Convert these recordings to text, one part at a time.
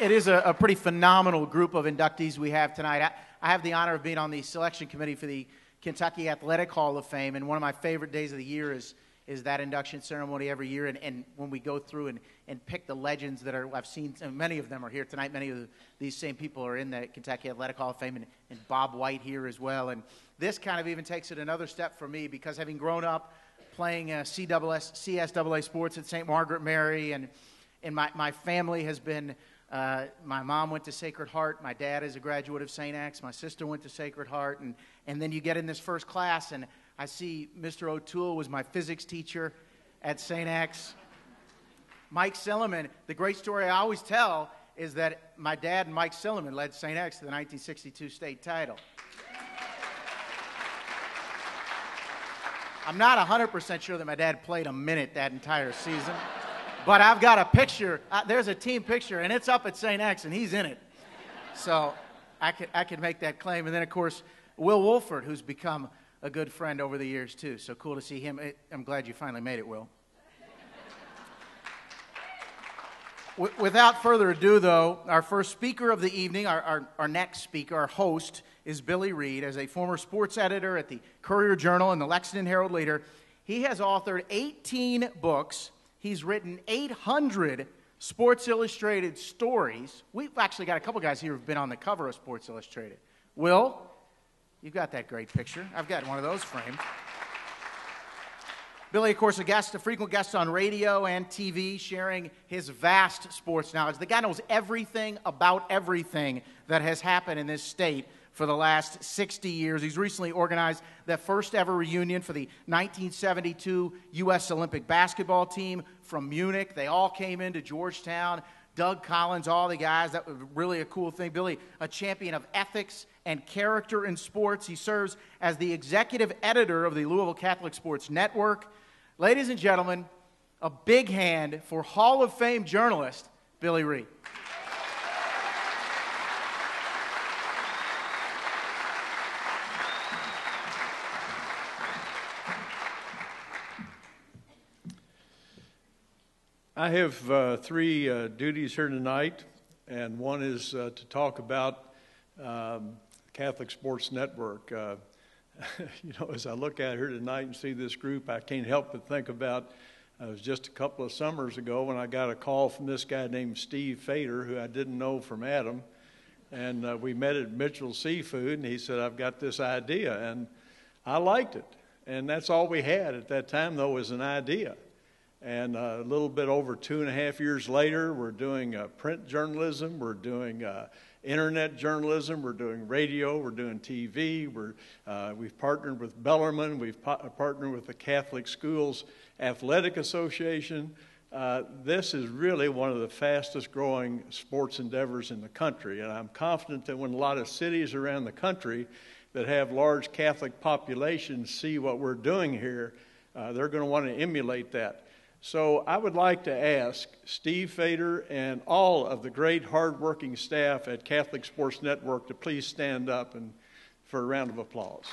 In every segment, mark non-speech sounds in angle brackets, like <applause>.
it, is a, a, pretty phenomenal group of inductees we have tonight. I, I, have the honor of being on the selection committee for the Kentucky Athletic Hall of Fame, and one of my favorite days of the year is, is that induction ceremony every year. And, and when we go through and, and pick the legends that are, I've seen, many of them are here tonight. Many of these same people are in the Kentucky Athletic Hall of Fame, and, and Bob White here as well. And this kind of even takes it another step for me because having grown up playing uh, CWS, CSAA sports at St. Margaret Mary, and, and my, my family has been uh, my mom went to Sacred Heart. My dad is a graduate of St. X. My sister went to Sacred Heart. And, and then you get in this first class, and I see Mr. O'Toole was my physics teacher at St. X. Mike Silliman, the great story I always tell is that my dad and Mike Silliman led St. X to the 1962 state title. I'm not 100% sure that my dad played a minute that entire season. But I've got a picture. Uh, there's a team picture, and it's up at St. X, and he's in it. So I could, I could make that claim. And then, of course, Will Wolford, who's become a good friend over the years, too. So cool to see him. I'm glad you finally made it, Will. Without further ado, though, our first speaker of the evening, our, our, our, next speaker, our host, is Billy Reed. As a former sports editor at the Courier Journal and the Lexington Herald Leader, he has authored 18 books He's written 800 Sports Illustrated stories. We've actually got a couple guys here who've been on the cover of Sports Illustrated. Will, you've got that great picture. I've got one of those framed. Billy, of course, a guest, a frequent guest on radio and TV, sharing his vast sports knowledge. The guy knows everything about everything that has happened in this state for the last 60 years. He's recently organized the first ever reunion for the 1972 U.S. Olympic basketball team from Munich. They all came into Georgetown. Doug Collins, all the guys. That was really a cool thing. Billy, a champion of ethics and character in sports. He serves as the executive editor of the Louisville Catholic Sports Network. Ladies and gentlemen, a big hand for Hall of Fame journalist Billy Reed. I have uh, three uh, duties here tonight, and one is uh, to talk about um, Catholic Sports Network. Uh, <laughs> you know, as I look out here tonight and see this group, I can't help but think about uh, it was just a couple of summers ago when I got a call from this guy named Steve Fader, who I didn't know from Adam, and uh, we met at Mitchell Seafood, and he said, "I've got this idea," and I liked it, and that's all we had at that time, though, was an idea. And uh, a little bit over two and a half years later, we're doing uh, print journalism, we're doing uh, internet journalism, we're doing radio, we're doing TV. We're, uh, we've partnered with Bellarmine, we've pa- partnered with the Catholic Schools Athletic Association. Uh, this is really one of the fastest growing sports endeavors in the country. And I'm confident that when a lot of cities around the country that have large Catholic populations see what we're doing here, uh, they're going to want to emulate that. So I would like to ask Steve Fader and all of the great hardworking staff at Catholic Sports Network to please stand up and for a round of applause.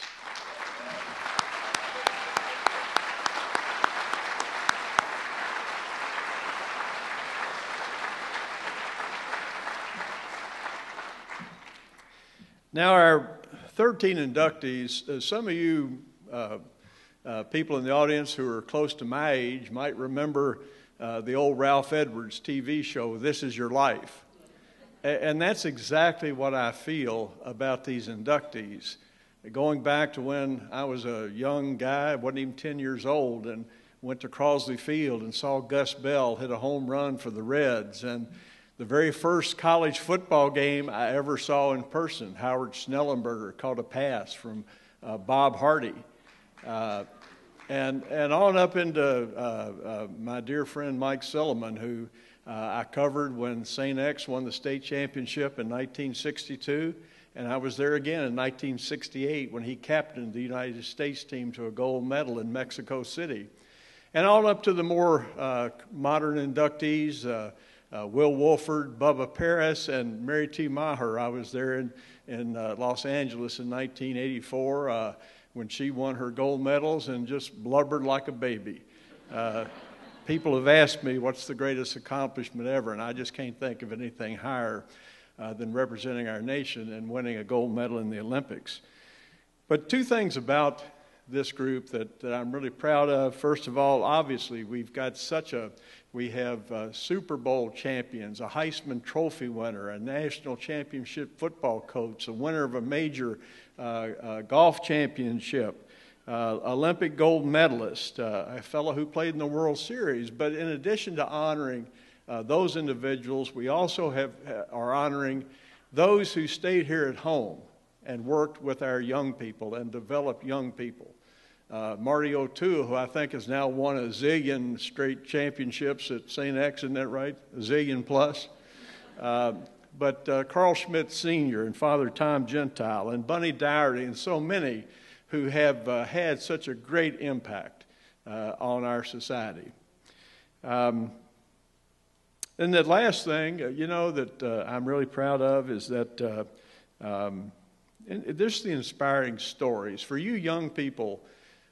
Now, our 13 inductees, uh, some of you uh, uh, people in the audience who are close to my age might remember uh, the old Ralph Edwards TV show, This Is Your Life. And that's exactly what I feel about these inductees. Going back to when I was a young guy, wasn't even 10 years old, and went to Crosley Field and saw Gus Bell hit a home run for the Reds. And the very first college football game I ever saw in person, Howard Schnellenberger caught a pass from uh, Bob Hardy. Uh, and, and on up into uh, uh, my dear friend Mike Silliman, who uh, I covered when St. X won the state championship in 1962. And I was there again in 1968 when he captained the United States team to a gold medal in Mexico City. And on up to the more uh, modern inductees, uh, uh, Will Wolford, Bubba Paris, and Mary T. Meagher. I was there in, in Los Angeles in 1984 when she won her gold medals and just blubbered like a baby. Uh, people have asked me what's the greatest accomplishment ever, and I just can't think of anything higher uh, than representing our nation and winning a gold medal in the Olympics. But two things about this group that, that I'm really proud of. First of all, obviously, we've got such a we have uh, Super Bowl champions, a Heisman Trophy winner, a national championship football coach, a winner of a major uh, uh, golf championship, uh, Olympic gold medalist, uh, a fellow who played in the World Series. But in addition to honoring uh, those individuals, we also have, are honoring those who stayed here at home and worked with our young people and developed young people. Uh, Marty O'Toole, who I think has now won a zillion straight championships at St. X, isn't that right? A zillion plus. Uh, but uh, Carl Schmidt Sr. and Father Tom Gentile and Bunny Dougherty and so many who have uh, had such a great impact uh, on our society. Um, and the last thing, uh, you know, that I'm really proud of is that um, and there's the inspiring stories. For you young people,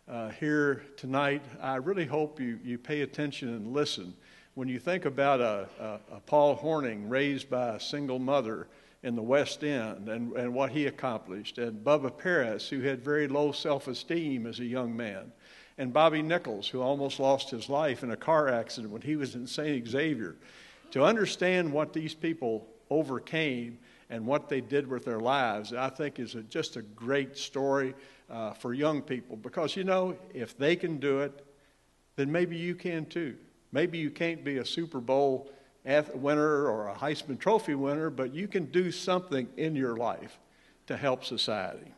uh, here tonight, I really hope you, you pay attention and listen. When you think about a, a, a, Paul Hornung raised by a single mother in the West End and, and what he accomplished, and Bubba Paris, who had very low self esteem as a young man, and Bobby Nichols, who almost lost his life in a car accident when he was in St. Xavier, to understand what these people overcame and what they did with their lives, I think is a, just a great story uh, for young people because, you know, if they can do it, then maybe you can too. Maybe you can't be a Super Bowl winner or a Heisman Trophy winner, but you can do something in your life to help society.